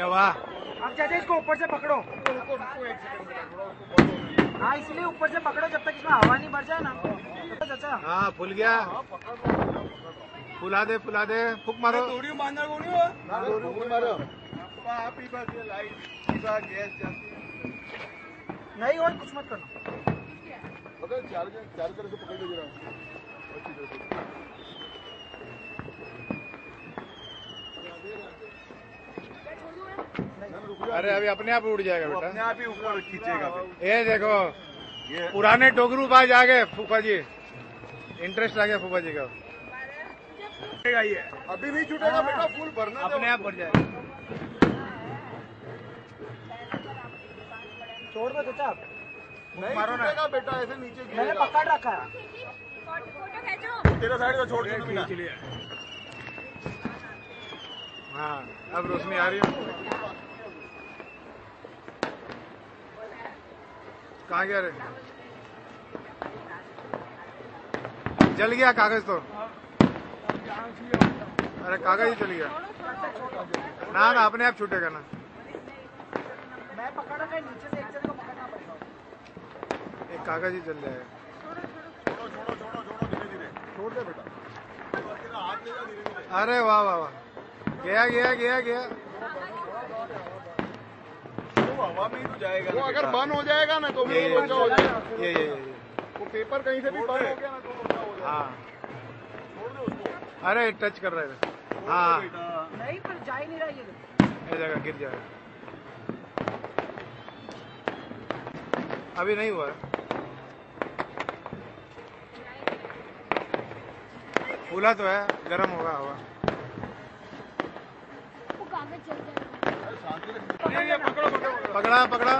क्या हुआ? अब चाचा इसको ऊपर से पकड़ो? हाँ इसलिए ऊपर से पकड़ो जब तक इसमें हवा नहीं भर जाए ना। चाचा हाँ फूल गया। फुला दे फुला दे। फूक मारो। थोड़ी मारना गोली मारो। आप ही बस ये लाइट गैस जाती है नहीं और कुछ मत करना चार चार तरह से पकड़ दे अरे अभी अपने आप उड़ जाएगा बेटा। अपने आप ही ऊपर खींचेगा ये देखो ये पुराने टोकरू बाज आ गए फूफा जी इंटरेस्ट आ गया फूफा जी का। ये। अभी नहीं छूटेगा बेटा फुल भरना अपने आप भर जाएगा छोड़ दो चाचा नहीं मारो ना। बेटा ऐसे नीचे मैंने पकड़ रखा है। फ़ोटो खींचो तेरा साइड का छोड़ दो बिना खींच लिया। हाँ अब रोशनी आ रही है। कहाँ गया रे? जल गया कागज़ तो। अरे कागज़ ही चल गया। ना ना अपने आप छूटेगा ना। मैं पकड़ नीचे से एक को पकड़ना पड़ेगा। एक कागज़ ही चल जाएगा छोड़ो दे बेटा। अरे वाह वाह वाह। गया गया गया गया। वो हवा में ही तो जाएगा वो अगर बंद हो जाएगा ना तो ये भी ये बचा हो जाएगा? ये ये वो पेपर कहीं से भी बंद हो गया ना तो बचा हो जाएगा? हाँ। छोड़ दो उसको। अरे टच कर रहे थे हाँ। नहीं पर जा ही नहीं रहा ये ये जगह गिर जाएगा। अभी नहीं हुआ है। फूला तो है गर्म होगा हवा। वो पकड़ो पकड़ो।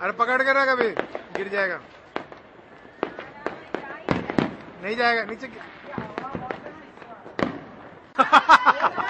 अरे पकड़ के रख अभी गिर जाएगा। नहीं जाएगा नीचे